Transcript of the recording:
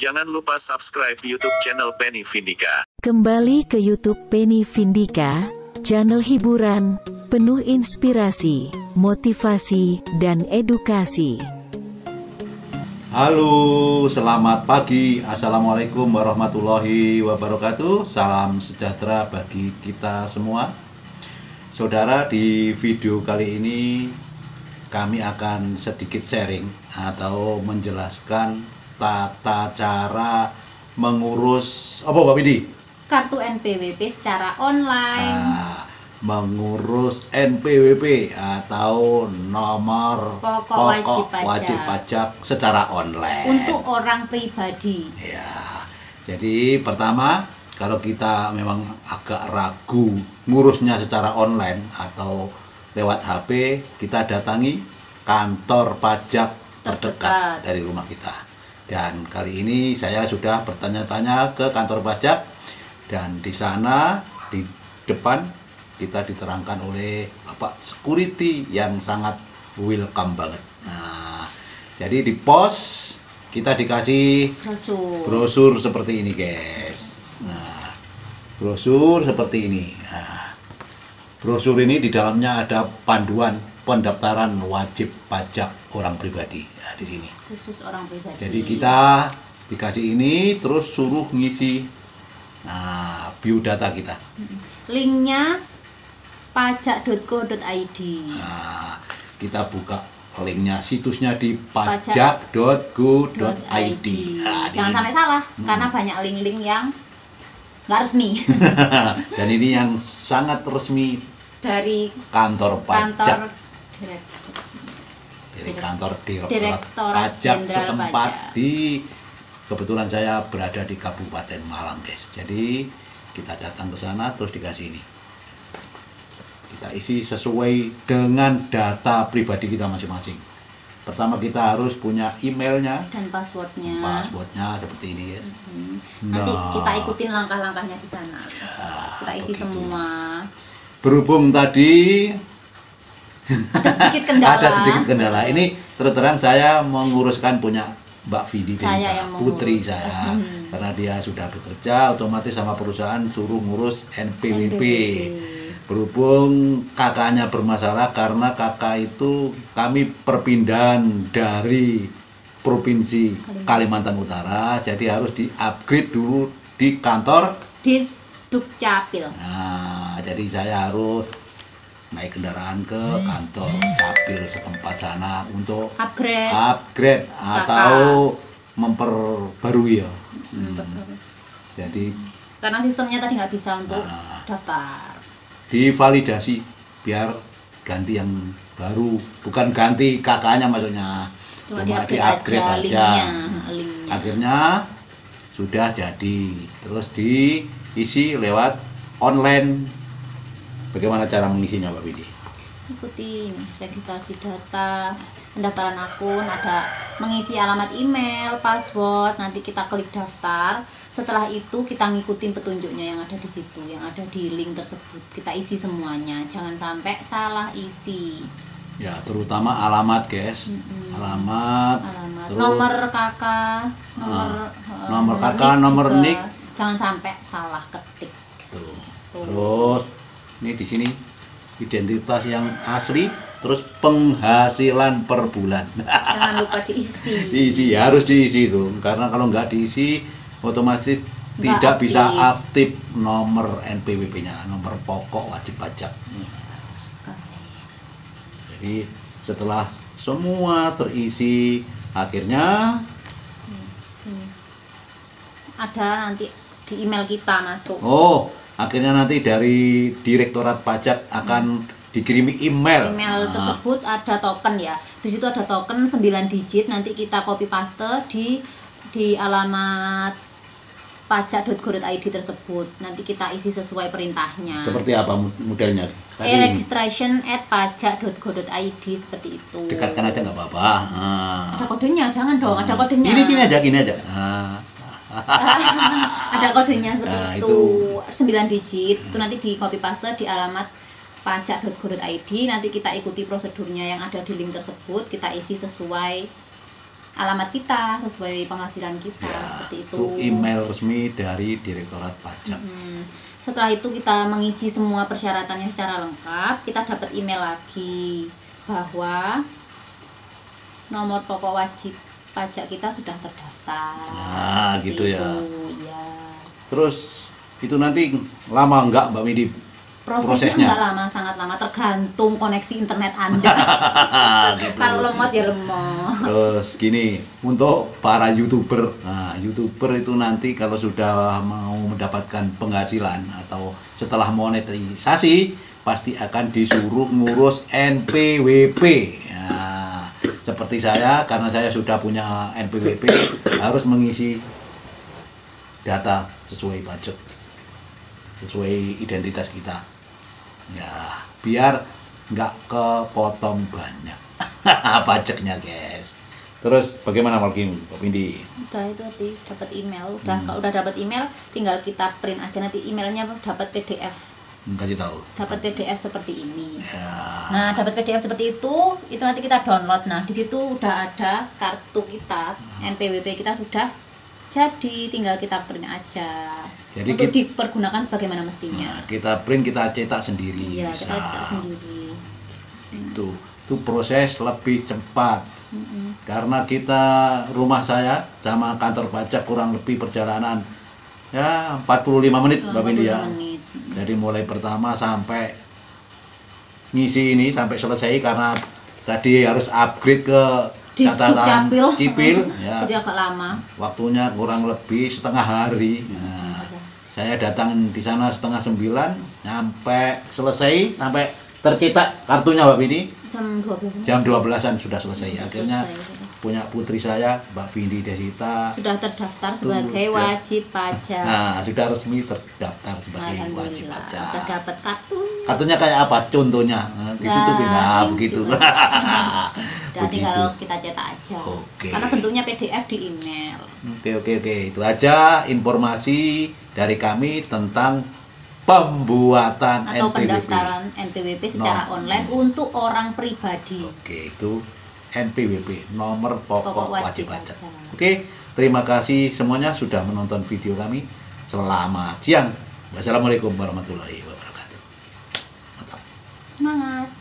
Jangan lupa subscribe YouTube channel Penny Vindika. Kembali ke YouTube Penny Vindika, channel hiburan, penuh inspirasi, motivasi, dan edukasi. Halo, selamat pagi. Assalamualaikum warahmatullahi wabarakatuh. Salam sejahtera bagi kita semua. Saudara, di video kali ini kami akan sedikit sharing atau menjelaskan tata cara mengurus apa Pak Bidi? kartu NPWP secara online Nah, mengurus NPWP atau nomor Pokok wajib pajak. pajak secara online. untuk orang pribadi. Ya, jadi pertama kalau kita memang agak ragu ngurusnya secara online atau lewat HP, kita datangi kantor pajak terdekat Terdekat. dari rumah kita. Dan kali ini saya sudah bertanya-tanya ke kantor pajak dan di sana di depan kita diterangkan oleh Bapak security yang sangat welcome banget. Nah, jadi di pos kita dikasih Brosur. brosur seperti ini guys nah brosur seperti ini nah, brosur ini di dalamnya ada panduan pendaftaran wajib pajak orang pribadi nah, di sini khusus orang pribadi. jadi kita dikasih ini terus suruh ngisi nah biodata kita linknya pajak.co.id. nah kita buka linknya situsnya di Pajak. pajak.go.id nah, di Jangan sampai salah Hmm. karena banyak link-link yang nggak resmi dan ini yang sangat resmi dari kantor pajak kantor direk- dari kantor direktorat, Direktorat pajak setempat Pajak. di kebetulan saya berada di Kabupaten Malang guys jadi kita datang ke sana terus dikasih ini kita isi sesuai dengan data pribadi kita masing-masing pertama kita harus punya emailnya dan passwordnya. passwordnya seperti ini ya Hmm. Nanti Nah. kita ikutin langkah-langkahnya di sana. kita isi begitu. semua. berhubung tadi Ada sedikit kendala. ada sedikit kendala. Ini terus terang saya menguruskan punya Mbak Vidi Saya putri saya. Hmm. karena dia sudah bekerja otomatis sama perusahaan suruh ngurus NPWP berhubung kakaknya bermasalah karena kakak itu kami perpindahan dari provinsi Kalimantan. Utara jadi harus di upgrade dulu di kantor. Disduk Capil. Nah, jadi saya harus naik kendaraan ke kantor kapil setempat sana untuk Upgrade. upgrade atau memperbarui ya. Hmm. Jadi Karena sistemnya tadi nggak bisa untuk Nah. daftar. divalidasi biar ganti yang baru, bukan ganti kakaknya maksudnya. Cuma Cuma di-upgrade di-upgrade aja aja. linknya. linknya. Akhirnya sudah jadi. Terus diisi lewat online. Bagaimana cara mengisinya, Pak Bidi? ikuti registrasi data pendaftaran akun ada mengisi alamat email password nanti kita klik daftar setelah itu kita ngikutin petunjuknya yang ada di situ yang ada di link tersebut kita isi semuanya jangan sampai salah isi Ya, terutama alamat, guys. Mm-mm. Alamat, alamat terus nomor kakak nomor eh, nomor kakak, nomor nik. jangan sampai salah ketik tuh. Terus ini di sini identitas yang asli, terus penghasilan per bulan. jangan lupa diisi diisi harus diisi tuh, karena kalau nggak diisi otomatis Nggak tidak bisa aktif. aktif nomor NPWP-nya, nomor pokok wajib pajak. Jadi setelah semua terisi, akhirnya ada nanti di email kita masuk oh, akhirnya nanti dari Direktorat Pajak akan dikirimi email. email Nah, tersebut ada token ya di situ ada token 9 digit nanti kita copy paste di di alamat pajak.go.id tersebut nanti kita isi sesuai perintahnya Seperti apa modelnya? Tadi e ini. registration at pajak.go.id seperti itu dekatkan aja nggak apa-apa. Nah. ada kodenya jangan dong ada kodenya Ini gini aja, gini aja. Nah, ada kodenya seperti Nah, itu. itu. 9 digit itu nanti di copy paste di alamat pajak.go.id nanti kita ikuti prosedurnya yang ada di link tersebut kita isi sesuai alamat kita sesuai penghasilan kita Ya, seperti itu. itu email resmi dari Direktorat Pajak. Hmm. Setelah itu kita mengisi semua persyaratannya secara lengkap, kita dapat email lagi bahwa nomor pokok wajib pajak kita sudah terdaftar. Nah, gitu ya. itu, ya. Terus itu nanti lama enggak Mbak Midi? Prosesnya, Prosesnya? nggak lama, sangat lama tergantung koneksi internet Anda. gitu. Kalau lemot ya lemot. Terus gini, untuk para youtuber, nah youtuber itu nanti kalau sudah mau mendapatkan penghasilan atau setelah monetisasi pasti akan disuruh ngurus NPWP. Seperti saya, karena saya sudah punya NPWP, harus mengisi data sesuai budget, sesuai identitas kita. Ya, biar nggak kepotong banyak pajaknya guys. Terus bagaimana Malkim, Pak Windy? Udah itu tadi dapat email, udah Hmm. kalau udah dapat email tinggal kita print aja nanti emailnya dapat PDF. Hmm, Kasih tahu. Dapat PDF seperti ini. Ya. Nah, dapat PDF seperti itu, itu nanti kita download. Nah, di situ udah ada kartu kita, NPWP kita sudah jadi, tinggal kita print aja. Jadi Untuk kit- dipergunakan sebagaimana mestinya. Nah, kita print, kita cetak sendiri. Iya, bisa. kita cetak sendiri. Itu, itu proses lebih cepat. Mm-mm. Karena kita rumah saya sama kantor pajak kurang lebih perjalanan ya 45 menit Mbak Windy ya. 40 menit. Jadi mulai pertama sampai ngisi ini sampai selesai karena tadi harus upgrade ke catatan Capil. cipil ya Jadi agak lama. waktunya kurang lebih setengah hari. Nah, saya datang di sana setengah sembilan, nyampe selesai sampai tercetak kartunya Mbak Vindi Jam 12. jam 12-an sudah selesai. Akhirnya Selesai. Punya putri saya Mbak Vindi Desita. sudah terdaftar sebagai Sudah. wajib pajak. Nah, sudah resmi terdaftar sebagai wajib pajak. udah dapat kartu. Kartunya kayak apa contohnya? Nah, ditutupin. Nah, Nah, gitu. begitu. Begitu. tinggal kita cetak aja. Oke. Karena bentuknya PDF di email. Oke oke oke itu aja informasi dari kami tentang pembuatan Atau NPWP. pendaftaran NPWP secara No. online untuk orang pribadi. Oke itu NPWP nomor pokok, Pokok wajib wajib pajak. pajak. Oke terima kasih semuanya sudah menonton video kami. Selamat siang. Wassalamualaikum warahmatullahi wabarakatuh. Mantap. Semangat.